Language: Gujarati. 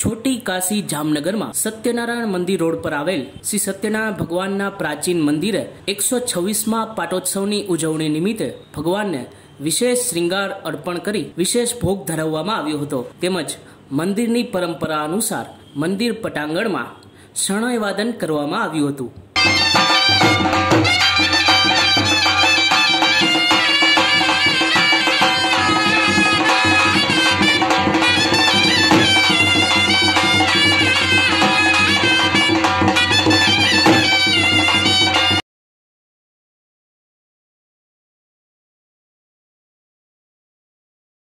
છોટી કાશી જામનગરમાં સત્યનારાયણ મંદિર રોડ પર આવેલ શ્રી સત્યનારાયણ ભગવાનના પ્રાચીન મંદિરે એકસો છવ્વીસમાં પાટોત્સવની ઉજવણી નિમિત્તે ભગવાનને વિશેષ શ્રૃંગાર અર્પણ કરી વિશેષ ભોગ ધરાવવામાં આવ્યો હતો. તેમજ મંદિરની પરંપરા અનુસાર મંદિર પટાંગણમાં શણય વાદન કરવામાં આવ્યું હતું.